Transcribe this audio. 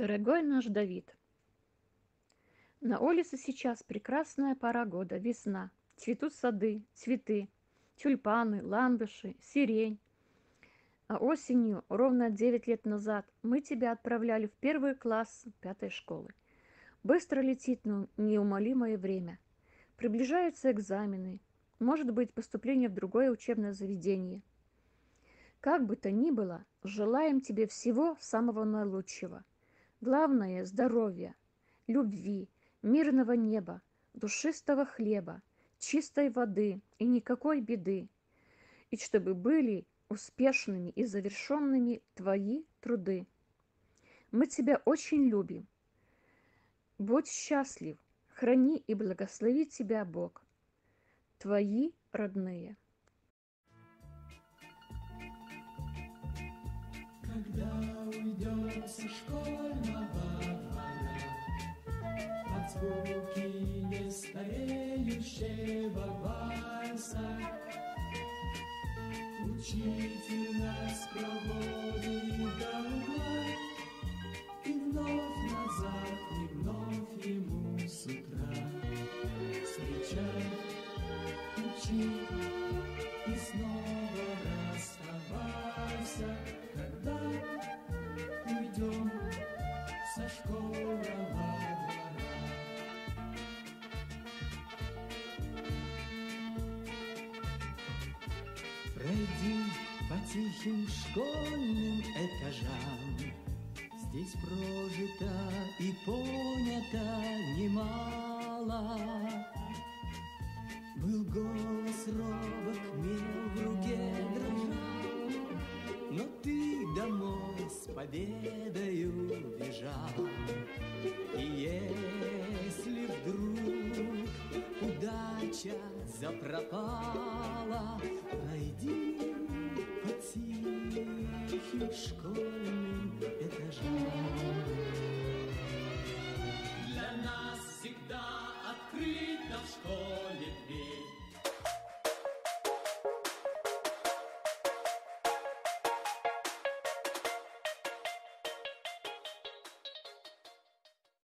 Дорогой наш Давид, на улице сейчас прекрасная пора года, весна. Цветут сады, цветы, тюльпаны, ландыши, сирень. А осенью, ровно 9 лет назад, мы тебя отправляли в первый класс пятой школы. Быстро летит ну, неумолимое время. Приближаются экзамены, может быть поступление в другое учебное заведение. Как бы то ни было, желаем тебе всего самого наилучшего – Главное – здоровья, любви, мирного неба, душистого хлеба, чистой воды и никакой беды. И чтобы были успешными и завершенными твои труды. Мы тебя очень любим. Будь счастлив, храни и благослови тебя Бог. Твои родные. Со школьного двора, Под звуки нестареющего вальса, Пройди по тихим школьным этажам, Здесь прожито и понято немало. Был голос робок, мел в руке дрожал, Но ты домой с победою бежал. И если вдруг удача запропала, школе дверь.